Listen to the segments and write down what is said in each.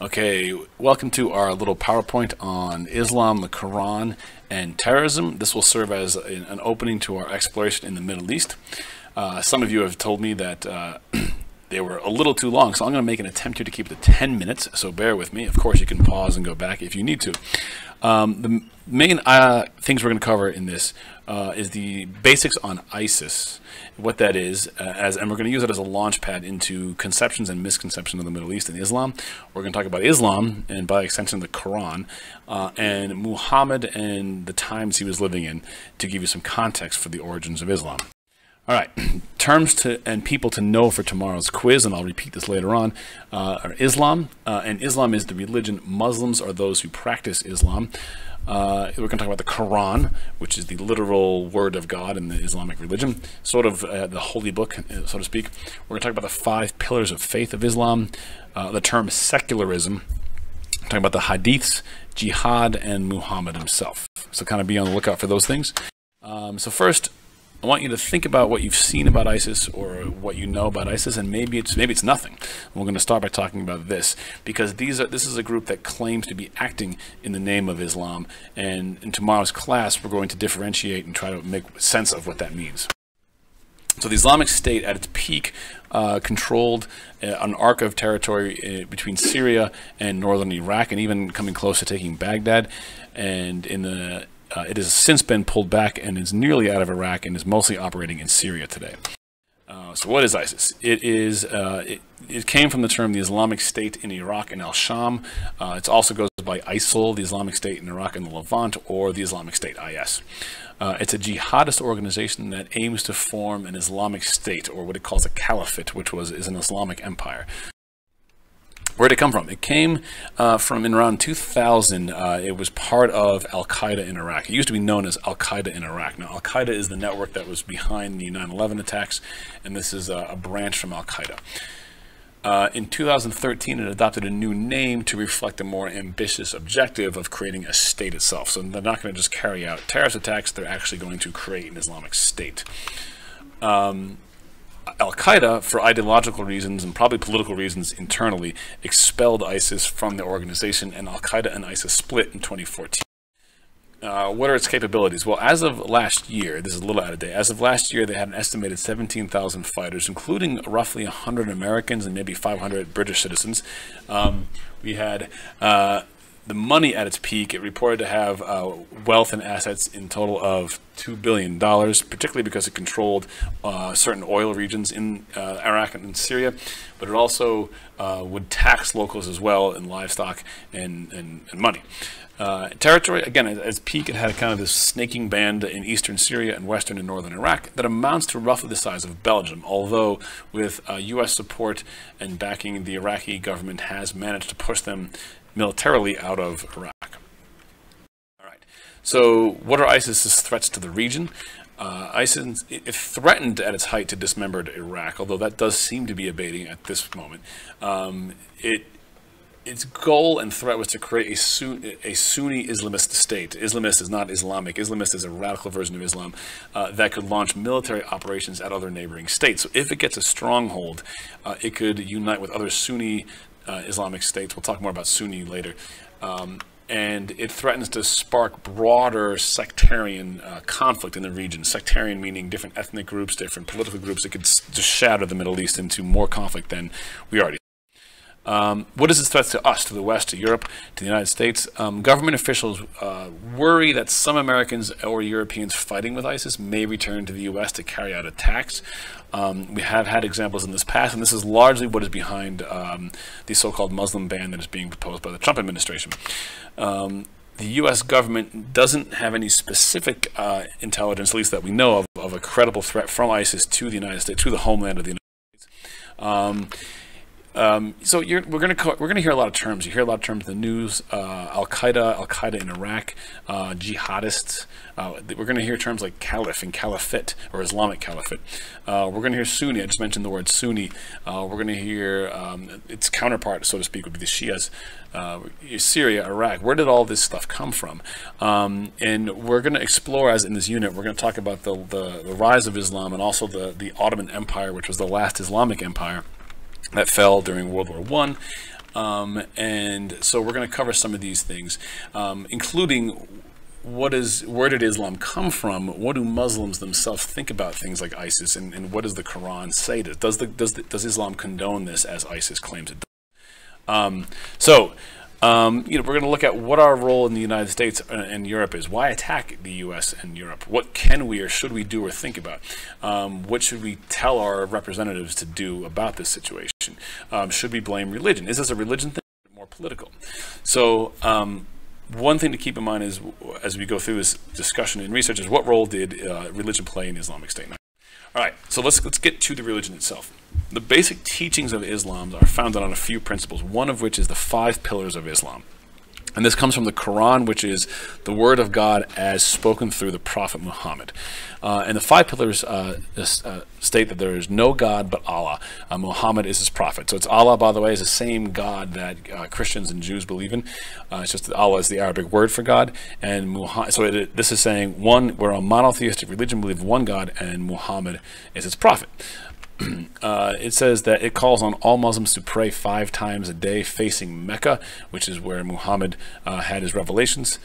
Okay, welcome to our little PowerPoint on Islam, the Quran, and terrorism. This will serve as an opening to our exploration in the Middle East. Uh, some of you have told me that uh, they were a little too long, so I'm going to make an attempt here to keep it to 10 minutes, so bear with me. Of course, you can pause and go back if you need to. Um, the main uh, things we're going to cover in this uh, is the basics on ISIS, what that is, uh, as and we're going to use it as a launch pad into conceptions and misconceptions of the Middle East and Islam. We're going to talk about Islam and by extension the Quran uh, and Muhammad and the times he was living in to give you some context for the origins of Islam. All right, terms to and people to know for tomorrow's quiz, and I'll repeat this later on, uh, are Islam, uh, and Islam is the religion. Muslims are those who practice Islam. Uh, we're going to talk about the Quran, which is the literal word of God in the Islamic religion, sort of uh, the holy book, uh, so to speak. We're going to talk about the five pillars of faith of Islam, uh, the term secularism, talking about the hadiths, jihad, and Muhammad himself. So kind of be on the lookout for those things. Um, so first, I want you to think about what you've seen about ISIS or what you know about ISIS, and maybe it's maybe it's nothing. We're going to start by talking about this because these are this is a group that claims to be acting in the name of Islam, and in tomorrow's class we're going to differentiate and try to make sense of what that means. So the Islamic State, at its peak, uh, controlled uh, an arc of territory uh, between Syria and northern Iraq, and even coming close to taking Baghdad. And in the uh, it has since been pulled back and is nearly out of Iraq and is mostly operating in Syria today. Uh, so what is ISIS? It is uh, it, it, came from the term the Islamic State in Iraq and Al-Sham. Uh, it also goes by ISIL, the Islamic State in Iraq and the Levant, or the Islamic State, IS. Uh, it's a jihadist organization that aims to form an Islamic State, or what it calls a caliphate, which was is an Islamic empire. Where did it come from? It came uh, from in around 2000. Uh, it was part of Al Qaeda in Iraq. It used to be known as Al Qaeda in Iraq. Now, Al Qaeda is the network that was behind the 9 11 attacks, and this is a, a branch from Al Qaeda. Uh, in 2013, it adopted a new name to reflect a more ambitious objective of creating a state itself. So they're not going to just carry out terrorist attacks, they're actually going to create an Islamic state. Um, Al Qaeda, for ideological reasons and probably political reasons internally, expelled ISIS from the organization, and Al Qaeda and ISIS split in 2014. Uh, what are its capabilities? Well, as of last year, this is a little out of date. As of last year, they had an estimated 17,000 fighters, including roughly 100 Americans and maybe 500 British citizens. Um, we had uh, the money at its peak, it reported to have uh, wealth and assets in total of $2 billion, particularly because it controlled uh, certain oil regions in uh, Iraq and in Syria, but it also uh, would tax locals as well in livestock and, and, and money. Uh, territory, again, at its peak, it had kind of this snaking band in eastern Syria and western and northern Iraq that amounts to roughly the size of Belgium, although with U.S. Uh, support and backing, the Iraqi government has managed to push them militarily out of Iraq. All right. So, what are ISIS's threats to the region? Uh, ISIS it threatened at its height to dismember Iraq, although that does seem to be abating at this moment. Um, it its goal and threat was to create a, Sunni, a Sunni Islamist state. Islamist is not Islamic. Islamist is a radical version of Islam uh, that could launch military operations at other neighboring states. So if it gets a stronghold, uh, it could unite with other Sunni uh, Islamic states. We'll talk more about Sunni later. Um, and it threatens to spark broader sectarian uh, conflict in the region. Sectarian meaning different ethnic groups, different political groups. It could just shatter the Middle East into more conflict than we already um, what is its threat to us, to the West, to Europe, to the United States? Um, government officials uh, worry that some Americans or Europeans fighting with ISIS may return to the U.S. to carry out attacks. Um, we have had examples in this past, and this is largely what is behind um, the so-called Muslim ban that is being proposed by the Trump administration. Um, the U.S. government doesn't have any specific uh, intelligence, at least that we know of, of a credible threat from ISIS to the United States, to the homeland of the United States. Um, um, so we're going to we're going to hear a lot of terms. You hear a lot of terms in the news: uh, Al Qaeda, Al Qaeda in Iraq, uh, jihadists. Uh, we're going to hear terms like caliph and caliphate or Islamic caliphate. Uh, we're going to hear Sunni. I just mentioned the word Sunni. Uh, we're going to hear um, its counterpart, so to speak, would be the Shias. Uh, Syria, Iraq. Where did all this stuff come from? Um, and we're going to explore, as in this unit, we're going to talk about the, the, the rise of Islam and also the the Ottoman Empire, which was the last Islamic empire that fell during World War One. Um, and so we're going to cover some of these things, um, including what is where did Islam come from? What do Muslims themselves think about things like ISIS, and, and what does the Quran say? Does the does the, does Islam condone this as ISIS claims it does? Um, so. Um, you know, we're going to look at what our role in the United States and Europe is. Why attack the U.S. and Europe? What can we or should we do or think about? Um, what should we tell our representatives to do about this situation? Um, should we blame religion? Is this a religion thing or more political? So, um, one thing to keep in mind is, as we go through this discussion and research, is what role did uh, religion play in Islamic State? All right, so let's let's get to the religion itself. The basic teachings of Islam are founded on a few principles. One of which is the five pillars of Islam. And this comes from the Quran, which is the word of God as spoken through the Prophet Muhammad. Uh, and the five pillars uh, uh, state that there is no God but Allah. Uh, Muhammad is his prophet. So it's Allah, by the way, is the same God that uh, Christians and Jews believe in. Uh, it's just that Allah is the Arabic word for God. And Muhammad, so it, this is saying one, we're a monotheistic religion, believe one God, and Muhammad is its prophet. Uh, it says that it calls on all Muslims to pray five times a day facing Mecca, which is where Muhammad uh, had his revelations.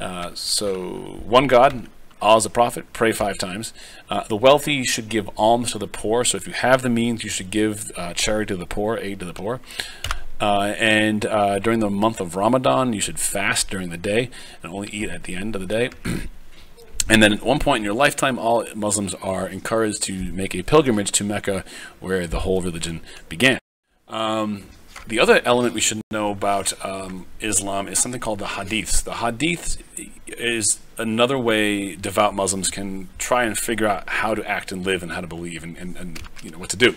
Uh, so, one God, Allah is a prophet, pray five times. Uh, the wealthy should give alms to the poor. So, if you have the means, you should give uh, charity to the poor, aid to the poor. Uh, and during the month of Ramadan, you should fast during the day and only eat at the end of the day. And then at one point in your lifetime, all Muslims are encouraged to make a pilgrimage to Mecca, where the whole religion began. Um, the other element we should know about um, Islam is something called the hadiths. The hadiths is another way devout Muslims can try and figure out how to act and live and how to believe and, and, and you know what to do.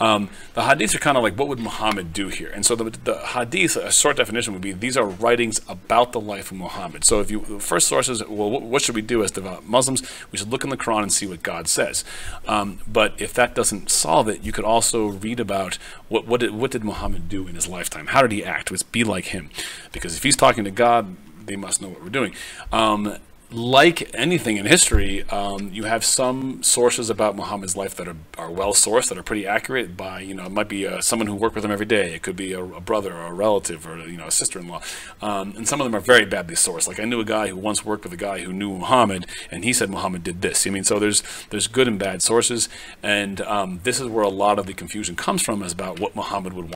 Um, the hadiths are kind of like what would Muhammad do here? And so the, the hadith, a short definition would be these are writings about the life of Muhammad. So if you the first sources, well, what, should we do as devout Muslims? We should look in the Quran and see what God says. Um, but if that doesn't solve it, you could also read about what what did, what did Muhammad do in his lifetime? How did he act? Was be like him? Because if he's talking to God, they must know what we're doing. Um, like anything in history, um, you have some sources about Muhammad's life that are, are well sourced, that are pretty accurate. By you know, it might be uh, someone who worked with him every day. It could be a, a brother or a relative or you know a sister-in-law. Um, and some of them are very badly sourced. Like I knew a guy who once worked with a guy who knew Muhammad, and he said Muhammad did this. I mean, so there's there's good and bad sources, and um, this is where a lot of the confusion comes from, is about what Muhammad would want.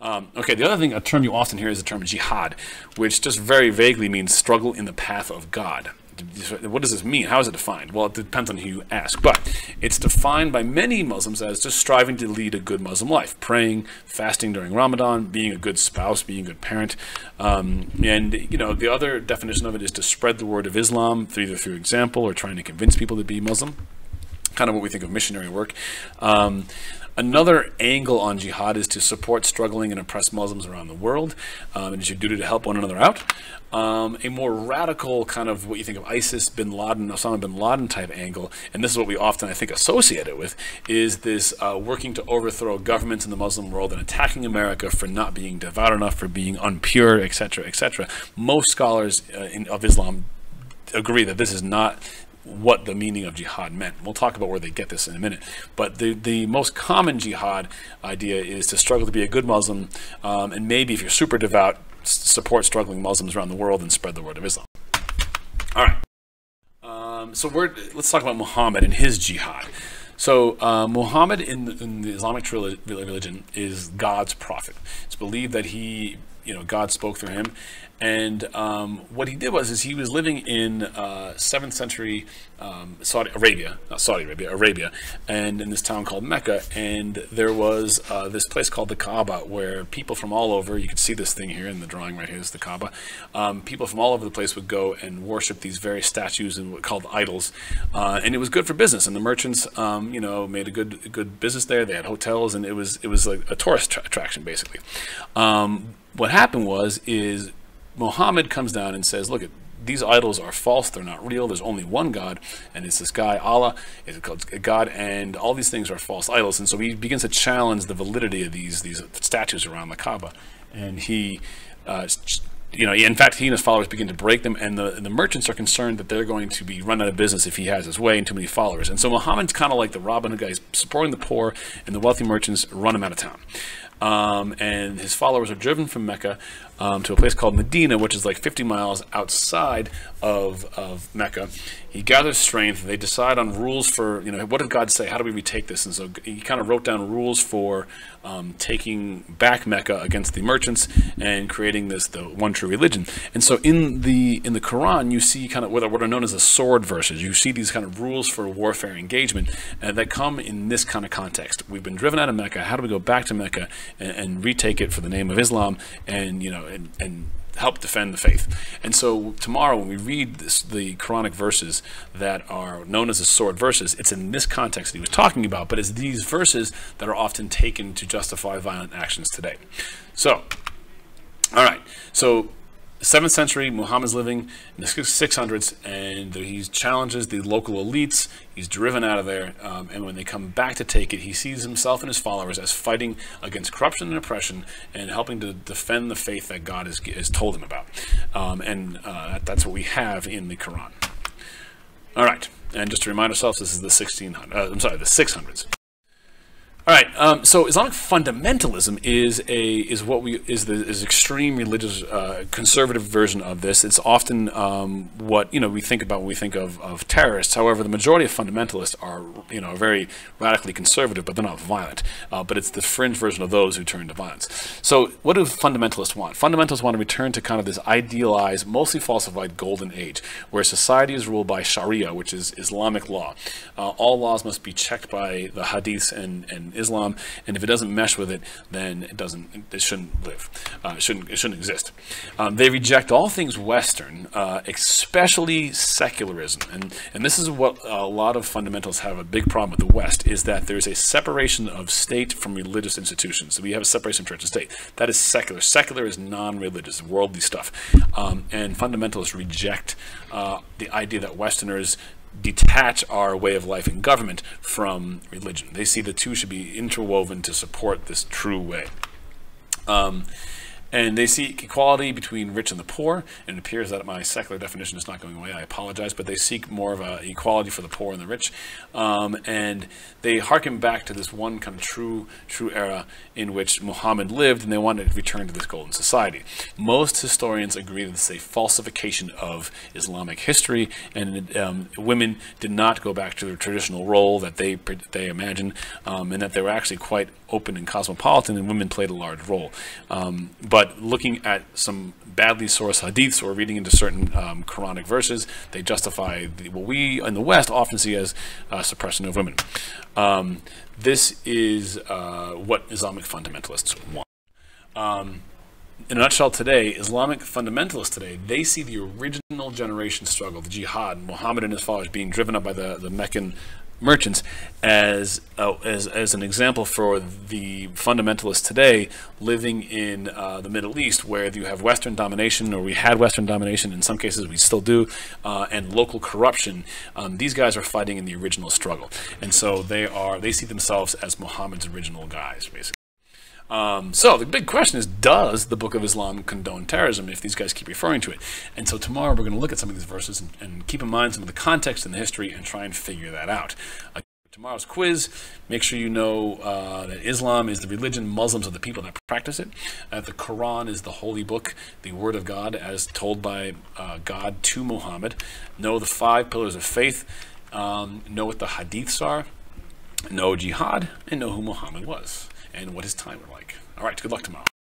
Um, okay, the other thing, a term you often hear is the term jihad, which just very vaguely means struggle in the path of God what does this mean? How is it defined? Well, it depends on who you ask, but it's defined by many Muslims as just striving to lead a good Muslim life, praying, fasting during Ramadan, being a good spouse, being a good parent, um, and you know the other definition of it is to spread the word of Islam either through example or trying to convince people to be Muslim. Kind of what we think of missionary work. Um, Another angle on jihad is to support struggling and oppressed Muslims around the world. Um, it is your duty to help one another out. Um, a more radical kind of what you think of ISIS, bin Laden, Osama bin Laden type angle, and this is what we often, I think, associate it with, is this uh, working to overthrow governments in the Muslim world and attacking America for not being devout enough, for being unpure, etc., etc. Most scholars uh, in, of Islam agree that this is not what the meaning of jihad meant. We'll talk about where they get this in a minute. But the, the most common jihad idea is to struggle to be a good Muslim, um, and maybe if you're super devout, support struggling Muslims around the world and spread the word of Islam. All right. Um, so let's talk about Muhammad and his jihad. So uh, Muhammad in the, in the Islamic religion is God's prophet. It's believed that he, you know, God spoke through him, and um, what he did was, is he was living in uh, seventh century um, Saudi Arabia, not Saudi Arabia, Arabia, and in this town called Mecca. And there was uh, this place called the Kaaba, where people from all over, you can see this thing here in the drawing right here is the Kaaba. Um, people from all over the place would go and worship these various statues and what called idols, uh, and it was good for business. And the merchants, um, you know, made a good good business there. They had hotels, and it was it was like a tourist attraction basically. Um, what happened was is Muhammad comes down and says, look, at these idols are false. They're not real. There's only one God, and it's this guy, Allah, is called God, and all these things are false idols. And so he begins to challenge the validity of these these statues around the Kaaba, and he. Uh, you know, in fact, he and his followers begin to break them, and the, the merchants are concerned that they're going to be run out of business if he has his way and too many followers. And so Muhammad's kind of like the Robin Hood guy, supporting the poor, and the wealthy merchants run him out of town. um, and his followers are driven from Mecca um, to a place called Medina, which is like 50 miles outside of, of Mecca. He gathers strength. They decide on rules for, you know, what did God say? How do we retake this? And so he kind of wrote down rules for um, taking back Mecca against the merchants and creating this the one true religion. And so in the in the Quran, you see kind of what are, what are known as the sword verses. You see these kind of rules for warfare engagement uh, that come in this kind of context. We've been driven out of Mecca. How do we go back to Mecca and, and retake it for the name of Islam? And you know, and, and help defend the faith. And so tomorrow, when we read this, the Quranic verses that are known as the sword verses, it's in this context that he was talking about, but it's these verses that are often taken to justify violent actions today. So, all right. So 7th century, Muhammad's living in the 600s, and he challenges the local elites. He's driven out of there, um, and when they come back to take it, he sees himself and his followers as fighting against corruption and oppression and helping to defend the faith that God has, has told him about. Um, and uh, that's what we have in the Quran. All right, and just to remind ourselves, this is the 1600s. Uh, I'm sorry, the 600s. All right. Um, so Islamic fundamentalism is a is what we is the is extreme religious uh, conservative version of this. It's often um, what you know we think about when we think of, of terrorists. However, the majority of fundamentalists are you know very radically conservative, but they're not violent. Uh, but it's the fringe version of those who turn to violence. So what do fundamentalists want? Fundamentalists want to return to kind of this idealized, mostly falsified golden age, where society is ruled by Sharia, which is Islamic law. Uh, all laws must be checked by the hadiths and and Islam, and if it doesn't mesh with it, then it doesn't, it shouldn't live, uh, it shouldn't, it shouldn't exist. Um, they reject all things Western, uh, especially secularism, and and this is what a lot of fundamentalists have a big problem with the West is that there is a separation of state from religious institutions. So we have a separation of church and state. That is secular. Secular is non-religious, worldly stuff, um, and fundamentalists reject uh, the idea that Westerners detach our way of life in government from religion. They see the two should be interwoven to support this true way. Um, and they seek equality between rich and the poor. And it appears that my secular definition is not going away. I apologize, but they seek more of a equality for the poor and the rich. Um, and they harken back to this one kind of true, true era in which Muhammad lived, and they want to return to this golden society. Most historians agree that this is a falsification of Islamic history, and um, women did not go back to their traditional role that they they imagine, um, and that they were actually quite open and cosmopolitan, and women played a large role. Um, but looking at some badly sourced hadiths or reading into certain um, Quranic verses, they justify the, what we in the West often see as uh, suppression of women. Um, this is uh, what Islamic fundamentalists want. Um, in a nutshell today, Islamic fundamentalists today, they see the original generation struggle, the jihad, Muhammad and his followers being driven up by the, the Meccan merchants. As, uh, as, as an example for the fundamentalists today living in uh, the Middle East where you have Western domination or we had Western domination in some cases we still do uh, and local corruption um, these guys are fighting in the original struggle. And so they are they see themselves as Muhammad's original guys basically um, so the big question is, does the Book of Islam condone terrorism if these guys keep referring to it? And so tomorrow we're going to look at some of these verses and, and keep in mind some of the context and the history and try and figure that out. Uh, tomorrow's quiz, make sure you know uh, that Islam is the religion, Muslims are the people that practice it. Uh, the Quran is the holy book, the word of God as told by uh, God to Muhammad. Know the five pillars of faith. Um, know what the hadiths are. Know jihad and know who Muhammad was and what his time was like. All right, good luck tomorrow.